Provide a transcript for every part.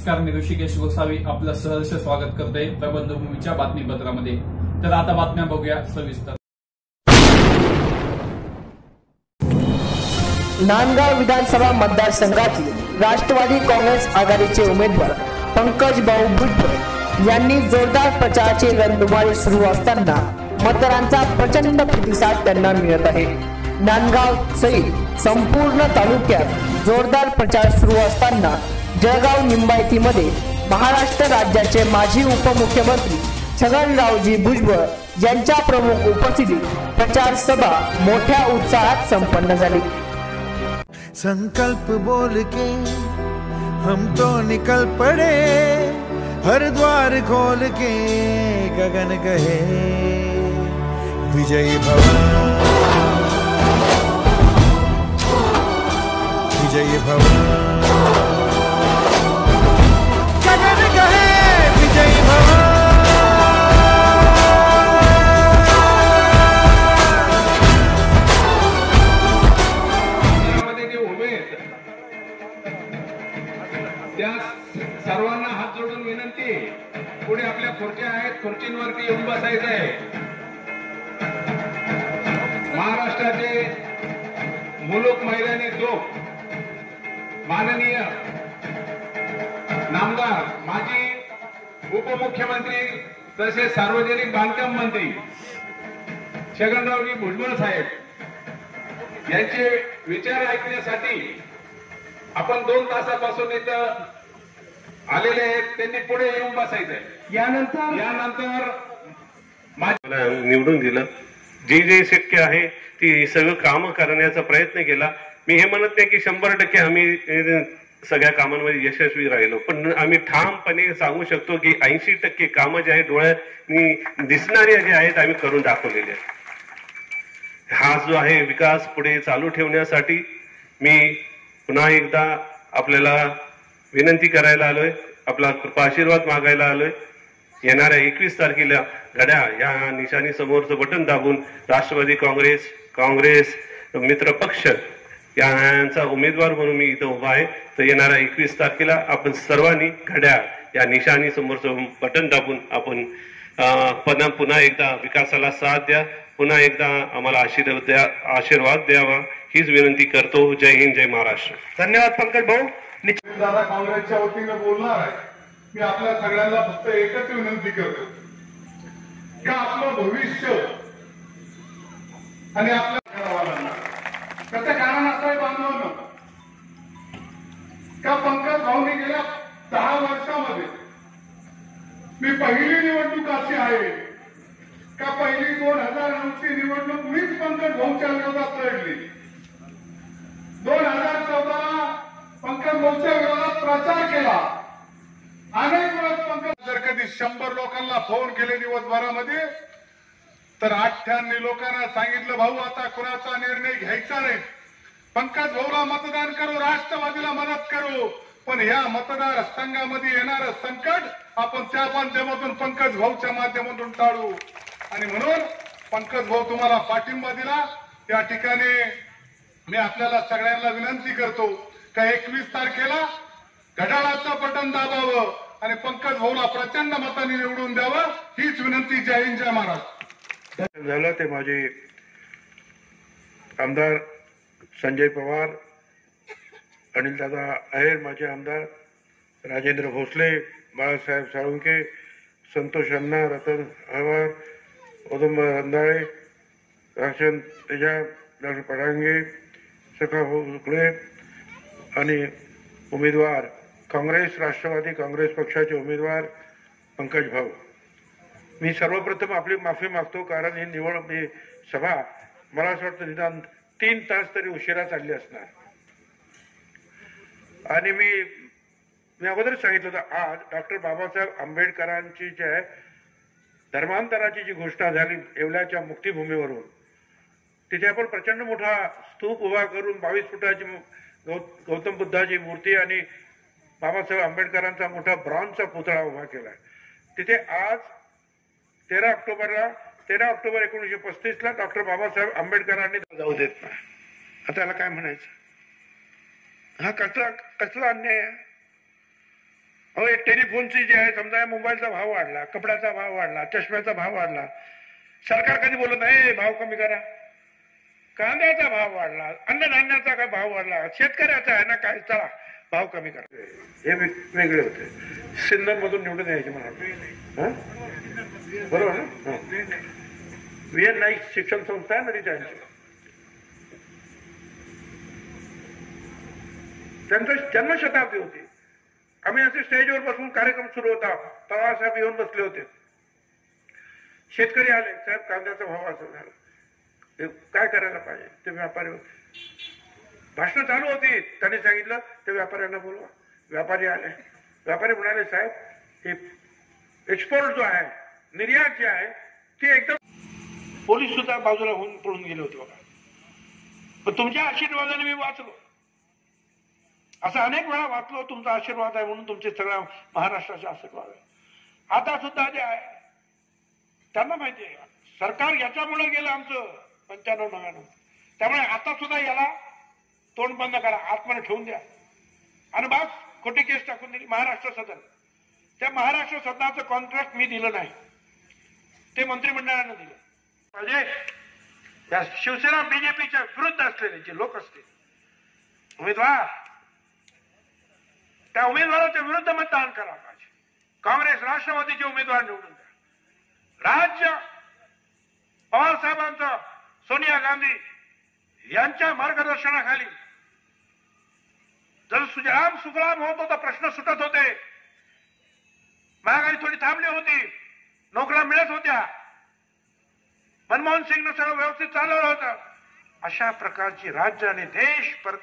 नमस्कार मी ऋषिकेश गोसावी आपलं सहर्ष स्वागत करतोय प्रबंधभूमीच्या बातमीपत्रामध्ये. तर आता बातम्या बघूया सविस्तर. नांदगाव विधानसभा मतदारसंघातील राष्ट्रवादी काँग्रेस आघाडीचे उमेदवार पंकज भाऊ भुजबळ यांनी जोरदार प्रचाराची रणधुमाळी सुरू असताना मतदारांचा प्रचंड प्रतिसाद त्यांना मिळत आहे. नांदगाव सहित संपूर्ण तालुक्यात जोरदार प्रचार सुरू असताना जळगाव निंबायतीमध्ये महाराष्ट्र राज्याचे माजी उपमुख्यमंत्री छगनरावजी भुजबळ यांच्या प्रमुख उपस्थितीत प्रचार सभा मोठ्या उत्साहात संपन्न झाली. संकल्प बोल के हम तो निकल पड़े हर द्वार खोल के गगन कहे विजयी भव विजयी भव बसायचं आहे महाराष्ट्राचे मुलूक मैदानी जोग माननीय नामदार माजी उपमुख्यमंत्री तसेच सार्वजनिक बांधकाम मंत्री छगनरावजी भुजबळ साहेब यांचे विचार ऐकण्यासाठी आपण दोन तासापासून इथं आलेले आहेत. त्यांनी पुढे येऊन बसायचंय. यानंतर यानंतर मला निवडून दिलं. जे जे शक्य आहे ती सगळं काम करण्याचा प्रयत्न केला. मी हे म्हणत नाही की शंभर टक्के आम्ही सगळ्या कामांमध्ये यशस्वी राहिलो. पण आम्ही ठामपणे सांगू शकतो की ऐंशी टक्के कामं जे आहेत डोळ्यांनी दिसणारे जे आहेत आम्ही करून दाखवलेले हा जो आहे विकास पुढे चालू ठेवण्यासाठी मी पुन्हा एकदा आपल्याला विनंती करायला आलोय. आपला कृपा आशीर्वाद मागायला आलोय. येणाऱ्या एकवीस तारखेला घड्या या निशाणी समोरचं बटन दाबून राष्ट्रवादी काँग्रेस काँग्रेस मित्र पक्ष यांचा उमेदवार म्हणून मी इथं उभा आहे. तर येणाऱ्या एकवीस तारखेला आपण सर्वांनी घड्या या निशाणी समोरचं बटन दाबून आपण पुन्हा पुन्हा एकदा विकासाला साथ द्या. पुन्हा एकदा आम्हाला आशीर्वाद द्या आशीर्वाद द्यावा. हीच विनंती करतो. जय हिंद जय महाराष्ट्र. धन्यवाद पंकज भाऊ. दादा काँग्रेसच्या वतीने बोलणार आहे. मी आपल्या सगळ्यांना फक्त एकच विनंती करतो. का आपलं भविष्य? आणि आपल्या करावा लागणार. त्याचं कारण असं आहे बांधवांना का पंकज भाऊनी गेल्या दहा वर्षामध्ये मी पहिली निवडणूक अशी आहे का पहिली दोन हजार नऊची निवडणूक मीच पंकज भाऊच्या विरोधात लढली दोन हजार चौदा पंकज भाऊच्या विरोधात प्रचार केला अनेक वेळेस पंकज जर कधी शंभर लोकांना फोन केले दिवसभरामध्ये. तर अठ्ठ्याण्णव लोकांना सांगितलं भाऊ आता कुणाचा निर्णय घ्यायचा नाही पंकज भाऊला मतदान करू राष्ट्रवादीला मदत करू. पण या मतदार संघामध्ये येणारं संकट आपण त्या माध्यमातून पंकज भाऊच्या माध्यमातून टाळू. आणि म्हणून पंकज भाऊ तुम्हाला पाठिंबा दिला. या ठिकाणी मी आपल्याला सगळ्यांना विनंती करतो का एकवीस तारखेला घड्याळाचं बटन दाबावं. आणि पंकज भाऊला प्रचंड मताने निवडून द्यावं हीच विनंती जय हिंद जय महाराज झालं ते माझे आमदार संजय पवार अनिलदादा आहेर माझे आमदार राजेंद्र भोसले बाळासाहेब साळुंके संतोष अण्णा रतन आवार औदुंबर रंधाळे राशन तेजा डॉक्टर पडांगे सखाभाऊ सुकळे आणि उमेदवार काँग्रेस राष्ट्रवादी काँग्रेस पक्षाचे उमेदवार पंकज भाऊ. मी सर्वप्रथम आपली माफी मागतो कारण ही निवड सभा मला असं वाटतं निदान तीन तास तरी उशिरा चालली असणार. आणि मी मी अगोदरच सांगितलं होतं आज डॉक्टर बाबासाहेब आंबेडकरांची जी आहे धर्मांतराची जी घोषणा झाली येवल्याच्या मुक्तीभूमीवरून तिथे आपण प्रचंड मोठा स्तूप उभा करून बावीस फुटाची गौ- गौतम बुद्धाची मूर्ती आणि बाबासाहेब आंबेडकरांचा मोठा ब्रॉन्झचा पुतळा उभा केला तिथे आज तेरा ऑक्टोबरला तेरा ऑक्टोबर एकोणीसशे पस्तीसला डॉक्टर बाबासाहेब आंबेडकरांनी जाऊ देत नाही. आता याला काय म्हणायचं? हा कसला कसला अन्याय आहे? हो एक टेलिफोनची जे आहे समजा मोबाईलचा भाव वाढला कपड्याचा भाव वाढला चष्म्याचा भाव वाढला. सरकार कधी बोलत नाही भाव कमी करा. कांद्याचा भाव वाढला अन्नधान्याचा काय भाव वाढला? शेतकऱ्याचा आहे ना काय? चला. भाव कमी करते हे वेग- वेगळे होते. सिन्नर मधून निवडून यायचे मला बरोबर ना? व्ही एन नाईक शिक्षण संस्था आहे म्हणजे ना तिच्या त्यांचं जन्मशताब्दी होती. आम्ही असे स्टेजवर बसून कार्यक्रम सुरू होता. पवारसाहेब येऊन बसले होते. शेतकरी आले. साहेब कांद्याचा भाव असं झाला. काय करायला पाहिजे? ते व्यापारी भाषणं चालू होती. त्यांनी सांगितलं ते व्यापाऱ्यांना बोलवा. व्यापारी आले. व्यापारी म्हणाले साहेब हे एक्सपोर्ट जो आहे निर्यात जे आहे ते एकदम पोलीस सुद्धा बाजूला होऊन पळून गेले होते बघा. पण तुमच्या आशीर्वादाने मी वाचलो. असं अनेक वेळा वाचलो तुमचा आशीर्वाद आहे म्हणून तुमचे सगळ्या महाराष्ट्राचे आशीर्वाद आहे. आता सुद्धा जे आहे त्यांना माहिती आहे सरकार याच्यामुळे गेलं आमचं पंच्याण्णव नव्याण्णव त्यामुळे आता सुद्धा याला तोंड बंद करा आतमध्ये ठेवून द्या. आणि बस खोटी केस टाकून दिली. महाराष्ट्र सदन. त्या महाराष्ट्र सदनाचं कॉन्ट्रॅक्ट मी दिलं नाही. ते मंत्रिमंडळानं दिलं. म्हणजे या शिवसेना बीजेपीच्या विरुद्ध असलेले जे लोक असतील उमेदवार त्या उमेदवाराच्या विरुद्ध मतदान करा पाहिजे. काँग्रेस राष्ट्रवादीचे उमेदवार निवडून द्या. राज्य पवारसाहेबांचं सोनिया गांधी यांच्या मार्गदर्शनाखाली जर सुजलाम सुफलाम होत होता प्रश्न सुटत होते. महागाई थोडी थांबली होती. नोकऱ्या मिळत होत्या. मनमोहन सिंगनं सगळं व्यवस्थित चालवलं होतं. अशा प्रकारची राज्य आणि देश पर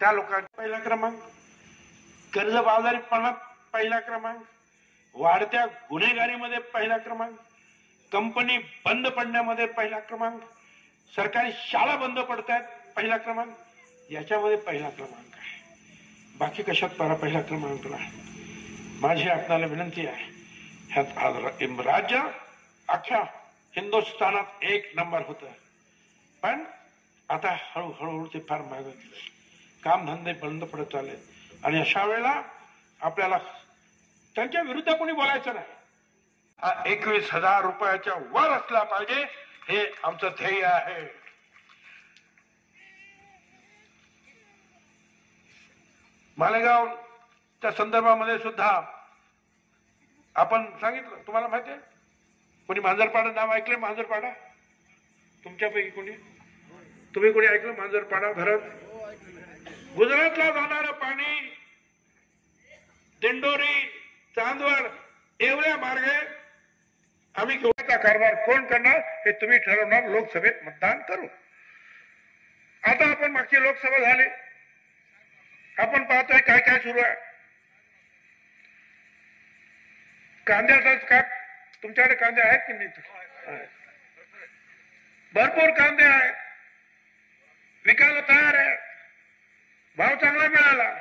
त्या लोकांचा पहिला क्रमांक. कर्जबाजारीपणात पहिला क्रमांक. वाढत्या गुन्हेगारीमध्ये पहिला क्रमांक. कंपनी बंद पडण्यामध्ये पहिला क्रमांक. सरकारी शाळा बंद पडत आहेत पहिला क्रमांक. याच्यामध्ये पहिला क्रमांक. बाकी कशात परा पहिला क्रमांक माझी आपल्याला विनंती आहे ह्यात आज राज्य अख्ख्या हिंदुस्थानात एक नंबर होत. पण आता हळूहळू ते फार मागे गेले. कामधंदे बंद पडत चालले. आणि अशा वेळेला आपल्याला त्यांच्या विरुद्ध कोणी बोलायचं नाही. हा एकवीस हजार रुपयाच्या वर असला पाहिजे हे आमचं ध्येय आहे. मालेगावच्या संदर्भामध्ये सुद्धा आपण सांगितलं. तुम्हाला माहिती आहे? कोणी मांजरपाडा नाव ऐकलं मांजरपाडा? तुमच्यापैकी कोणी? तुम्ही कोणी ऐकलं? मांजरपाडा भरत? गुजरातला जाणारं पाणी दिंडोरी चांदवड एवढ्या मार्गे आम्ही घेऊचा कारभार कोण करणार हे तुम्ही ठरवणार. लोकसभेत मतदान करू. आता आपण मागची लोकसभा झाली. आपण पाहतोय काय काय सुरू आहे. कांद्याचाच का तुमच्याकडे कांदे आहेत की नाही भरपूर कांदे आहेत. विकायला तयार आहे भाव चांगला मिळाला.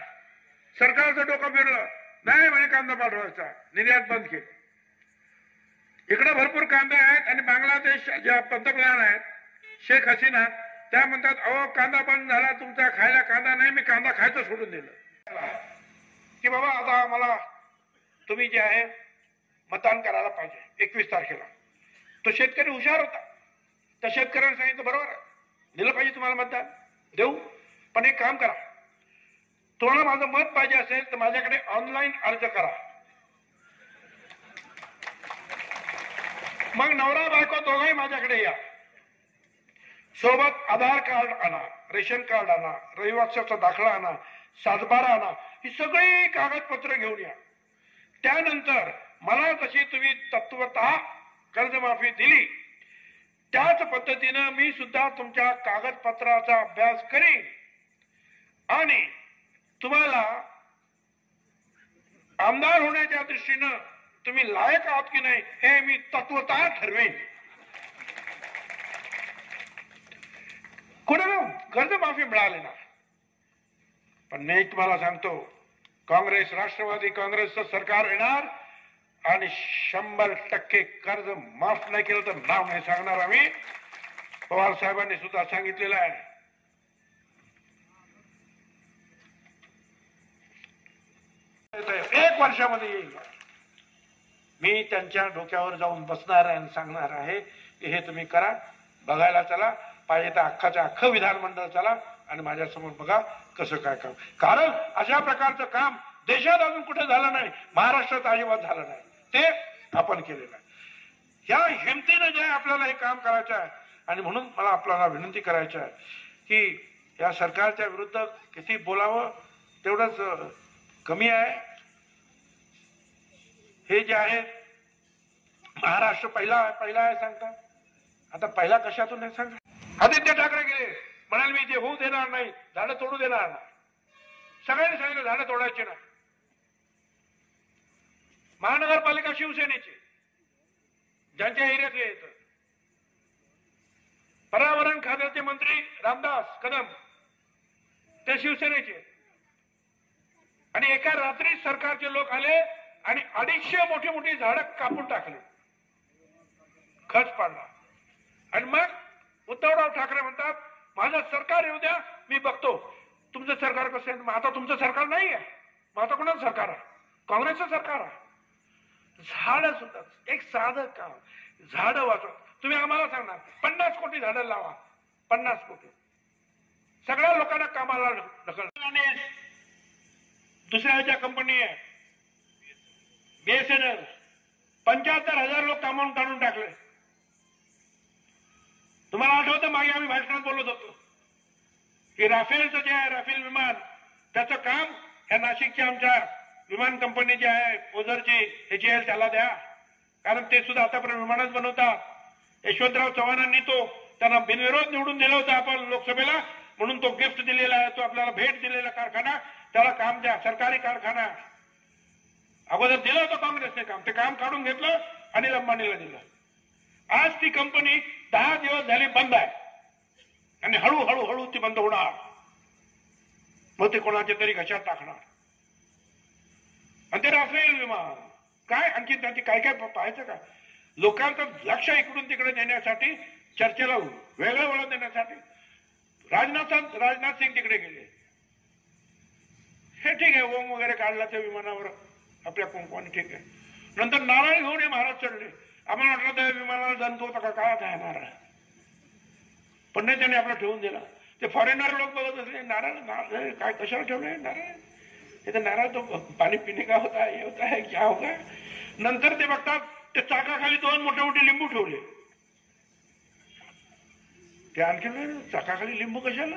सरकारचं डोकं फिरलं. नाही म्हणजे कांदा पाठवायचा. निर्यात बंद केली. इकडे भरपूर कांदे आहेत आणि बांगलादेश ज्या पंतप्रधान आहेत शेख हसीना त्या म्हणतात अहो कांदा बंद झाला तुमचा खायला कांदा नाही मी कांदा खायचं सोडून दिलं. की बाबा आता मला तुम्ही जे आहे मतदान करायला पाहिजे एकवीस तारखेला. तो शेतकरी हुशार होता. त्या शेतकऱ्याने सांगितलं बरोबर आहे. दिलं पाहिजे तुम्हाला मतदान. देऊ. पण एक काम करा. तुम्हाला माझं मत पाहिजे असेल तर माझ्याकडे ऑनलाईन अर्ज करा. मग नवरा बायको दोघंही माझ्याकडे या. सोबत आधार कार्ड आणा रेशन कार्ड आणा रहिवासाचा दाखला आणा सातबारा आणा ही सगळी कागदपत्र घेऊन या. त्यानंतर मला जशी तुम्ही तत्वत कर्जमाफी दिली त्याच पद्धतीनं मी सुद्धा तुमच्या कागदपत्राचा अभ्यास करीन. आणि तुम्हाला आमदार होण्याच्या दृष्टीनं तुम्ही लायक आहात की नाही हे मी तत्वता ठरवेन. कोणाला कर्जमाफी मिळाली ना पण मी तुम्हाला सांगतो काँग्रेस राष्ट्रवादी काँग्रेसचं सरकार येणार आणि शंभर टक्के कर्ज माफ नाही केलं तर नाव नाही सांगणार आम्ही. पवार साहेबांनी सुद्धा सांगितलेलं आहे. एक वर्षामध्ये येईल. मी त्यांच्या डोक्यावर जाऊन बसणार आहे आणि सांगणार आहे की हे तुम्ही करा बघायला चला. पाहिजे तर अख्खाच्या अख्खं विधानमंडळ चला आणि माझ्यासमोर बघा कसं काय काम. कारण अशा प्रकारचं काम देशात अजून कुठे झालं नाही महाराष्ट्रात अजिबात झालं नाही. ते आपण केलेलं आहे. ह्या हिमतीनं जे आहे आपल्याला हे काम करायचं आहे आणि म्हणून मला आपल्याला विनंती करायची आहे की या सरकारच्या विरुद्ध किती बोलावं तेवढंच कमी आहे. हे जे आहे महाराष्ट्र पहिला पहिला आहे सांगता. आता पहिला कशातून नाही सांगा? आदित्य ठाकरे गेले. म्हणाल मी ते होऊ देणार नाही झाडं तोडू देणार नाही. सगळ्यांनी सांगितलं झाडं तोडायचे नाही. महानगरपालिका शिवसेनेची ज्यांच्या एरियातले येत. पर्यावरण खात्याचे मंत्री रामदास कदम ते शिवसेनेचे. आणि एका रात्री सरकारचे लोक आले आणि अडीचशे मोठी मोठी झाडं कापून टाकली. खच पाडला. आणि मग उद्धवराव ठाकरे म्हणतात माझं सरकार येऊ द्या मी बघतो. तुमचं सरकार कसं आहे? मग आता तुमचं सरकार नाही आहे. मग आता कोणाचं सरकार आहे? काँग्रेसचं सरकार आहे. झाड सुद्धा एक साधं काम. झाडं वाचवा. तुम्ही आम्हाला सांगणार पन्नास कोटी झाडं लावा. पन्नास कोटी. सगळ्या लोकांना कामाला ढकल. दुसऱ्या ज्या कंपनी आहे. बीएसएनएल पंच्याहत्तर हजार लोक कामावून काढून टाकले. तुम्हाला आठवतं मागे आम्ही भाषणात बोलत होतो की राफेलचं जे आहे राफेल विमान त्याचं काम या नाशिकच्या आमच्या विमान कंपनी जी आहे ओझरची ह्याची आहे त्याला द्या. कारण ते सुद्धा आतापर्यंत विमानच बनवतात यशवंतराव चव्हाणांनी तो त्यांना बिनविरोध निवडून दिला होता आपण लोकसभेला. म्हणून तो गिफ्ट दिलेला आहे तो आपल्याला भेट दिलेला कारखाना. त्याला काम द्या सरकारी कारखाना. अगोदर दिलं होतं काँग्रेसने काम. ते काम काढून घेतलं अनिल अंबानीला दिलं. आज ती कंपनी दहा दिवस झाले बंद आहे. आणि हळूहळू हळू ती बंद होणार. मग ते कोणाच्या तरी घशात टाकणार. आणि ते राफेल विमान. काय आणखी त्याची काय काय पाहायचं का? लोकांचं लक्ष इकडून तिकडे नेण्यासाठी चर्चेला वेगळं वळण देण्यासाठी. राजनाथ राजनाथ सिंग तिकडे गेले. हे ठीक आहे ओम वगैरे काढला त्या विमानावर. आपल्या कुंकवाने ठीक आहे. नंतर नारायण घेऊन हे महाराज चढले. आम्हाला वाटलं त्या विमानाला जंतू होता का? काय काय नारळ पण नाही त्याने आपला ठेवून दिला. ते फॉरेनर लोक बघत असले नारळ नारळ काय कशाला ठेवले नारळ ते तर नारळ तो पाणी पिणे का होता? हे होता है क्या होता? नंतर ते बघतात ते चाकाखाली दोन मोठे मोठे लिंबू ठेवले. ते आणखी चाकाखाली लिंबू कशाला?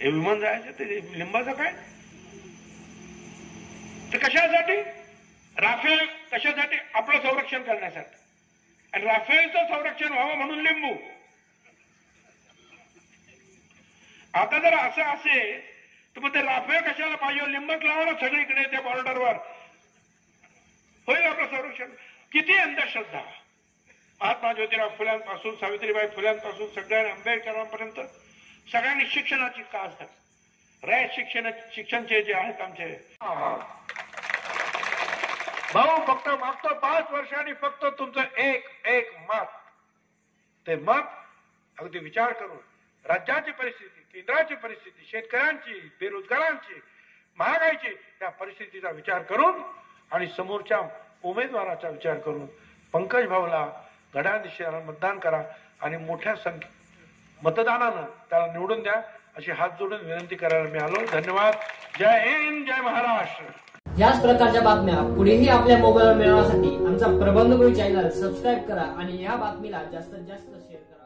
हे विमान जायचं ते लिंबाचं काय? ते कशासाठी? राफेल कशासाठी? आपलं संरक्षण करण्यासाठी. आणि राफेलचं संरक्षण व्हावं म्हणून लिंबू. आता जर असं असेल तर मग ते राफेल कशाला पाहिजे? लिंबच लावा ना सगळीकडे त्या बॉर्डरवर होईल आपलं संरक्षण. किती अंधश्रद्धा. महात्मा ज्योतिराव फुल्यांपासून सावित्रीबाई फुल्यांपासून सगळ्या आंबेडकरांपर्यंत सगळ्यांनी शिक्षणाची कास असतात रयत शिक्षण शिक्षणचे जे आहेत आमचे. भाऊ फक्त मागतो पाच वर्षांनी फक्त तुमचं एक एक मत ते मत अगदी विचार करून राज्याची परिस्थिती केंद्राची परिस्थिती शेतकऱ्यांची बेरोजगारांची महागाईची त्या परिस्थितीचा विचार करून आणि समोरच्या उमेदवाराचा विचार करून पंकज भाऊला घड्याळ दिशेला मतदान करा आणि मोठ्या संख्ये मतदानानं त्याला निवडून द्या अशी हात जोडून विनंती करायला मी आलो. धन्यवाद. जय हिंद जय महाराष्ट्र. याच प्रकारच्या बातम्या पुढेही आपल्या मोबाईलवर मिळवण्यासाठी आमचा प्रबंधगुरू चॅनल सबस्क्राईब करा आणि या बातमीला जास्तीत जास्त शेअर करा.